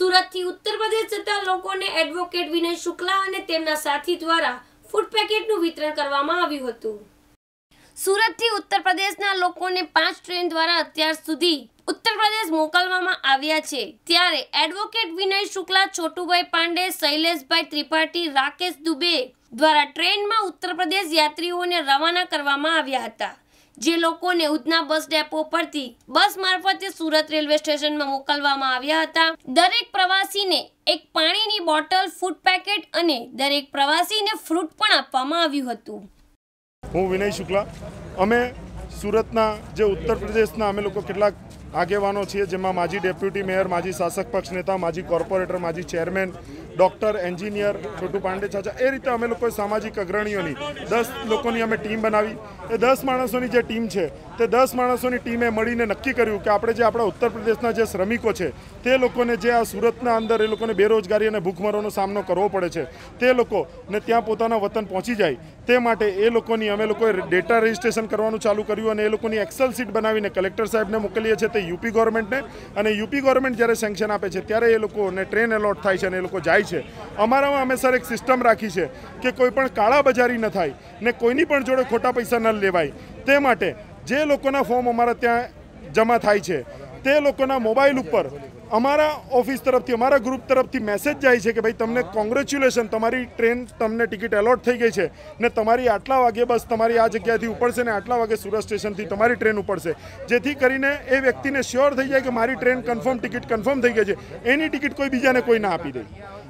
સુરતથી ઉત્તર પ્રદેશ જતા લોકોને એડવોકેટ વિનય શુક્લા અને તેમના સાથી દ્વારા ફૂડ પેકેટનું વિતરણ કરવામાં આવ્યું હતું. સુરતથી ઉત્તર પ્રદેશના લોકોને પાંચ ટ્રેન દ્વારા અત્યાર સુધી ઉત્તર પ્રદેશ મોકલવામાં આવ્યા છે. ત્યારે એડવોકેટ વિનય શુક્લા, છોટુભાઈ પાંડે, શૈલેષભાઈ ત્રિપાઠી, રાકેશ દુબે દ્વારા ટ્રેનમાં ઉત્તર પ્રદેશ યાત્રીઓને રવાના કરવામાં આવ્યા હતા. જે લોકોને ઉધના બસ ડેપો પરથી બસ મારફતે સુરત રેલવે સ્ટેશનમાં મોકલવામાં આવ્યા હતા. દરેક પ્રવાસીને એક પાણીની બોટલ, ફૂડ પેકેટ અને દરેક પ્રવાસીને ફ્રૂટ પણ આપવામાં આવ્યું હતું. હું વિનય શુક્લા. અમે સુરતના જે ઉત્તર પ્રદેશના અમે લોકો કેટલાક આગેવાનો છીએ, જેમાં માજી ડેપ્યુટી મેયર, માજી શાસક પક્ષ નેતા, માજી કોર્પોરેટર, માજી chairman doctor, engineer Chhotu Pandey ચાચા એ રીતે અમે લોકોએ સામાજિક અગ્રણીઓની દસ લોકોની અમે ટીમ બનાવી. એ દસ માણસોની જે ટીમ છે, તે દસ માણસોની ટીમે મળીને નક્કી કર્યું કે આપણે જે આપણા ઉત્તર પ્રદેશના જે શ્રમિકો છે, તે લોકોને જે આ સુરતના અંદર એ લોકોને બેરોજગારી અને ભૂખમરોનો સામનો કરવો પડે છે, તે લોકોને ત્યાં પોતાના વતન પહોંચી જાય, તે માટે એ લોકોની અમે લોકોએ ડેટા રજિસ્ટ્રેશન કરવાનું ચાલુ કર્યું અને એ લોકોની એક્સેલ સીટ બનાવીને કલેક્ટર સાહેબને મોકલીએ છીએ તે યુપી ગવર્મેન્ટને. અને યુપી ગવર્મેન્ટ જ્યારે સેન્કશન આપે છે, ત્યારે એ લોકોને ટ્રેન એલોટ થાય છે અને એ લોકો જાય છે. અમારામાં અમે સર એક સિસ્ટમ રાખી છે કે કોઈ પણ કાળા બજારી ન થાય ને કોઈની પણ જોડે ખોટા પૈસા ન લેવાય. તે માટે જે લોકોના ફોર્મ અમારા ત્યાં જમા થાય છે, તે લોકોના મોબાઈલ ઉપર અમારા ઓફિસ તરફથી, અમારા ગ્રુપ તરફથી મેસેજ જાય છે કે ભાઈ તમને કોંગ્રેચ્યુલેશન તમારી ટ્રેન તમને ટિકિટ એલોટ થઈ ગઈ છે ને તમારી આટલા વાગે બસ તમારી આ જગ્યાથી ઉપડશે ને આટલા વાગે સુરત સ્ટેશનથી તમારી ટ્રેન ઉપડશે. જેથી કરીને એ વ્યક્તિને શ્યોર થઈ જાય કે મારી ટ્રેન કન્ફર્મ ટિકિટ કન્ફર્મ થઈ ગઈ છે. એની ટિકિટ કોઈ બીજાને કોઈ ના આપી દે.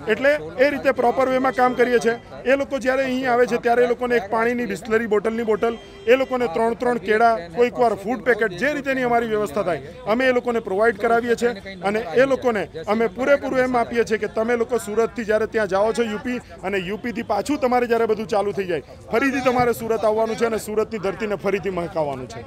એટલે એ રીતે પ્રોપર વેમાં કામ કરીએ છીએ. એ લોકો જ્યારે અહીં આવે છે ત્યારે એ લોકોને એક પાણીની બિસ્લરી બોટલની બોટલ, એ લોકોને ત્રણ ત્રણ કેળા, કોઈક વાર ફૂડ પેકેટ જે રીતેની અમારી વ્યવસ્થા થાય, અમે એ લોકોને પ્રોવાઈડ કરાવીએ છીએ અને એ લોકોને અમે પૂરેપૂરું એમ આપીએ છીએ કે તમે લોકો સુરતથી જ્યારે ત્યાં જાઓ છો યુપી અને યુપીથી પાછું તમારે જ્યારે બધું ચાલુ થઈ જાય, ફરીથી તમારે સુરત આવવાનું છે અને સુરતની ધરતીને ફરીથી મહકાવવાનું છે.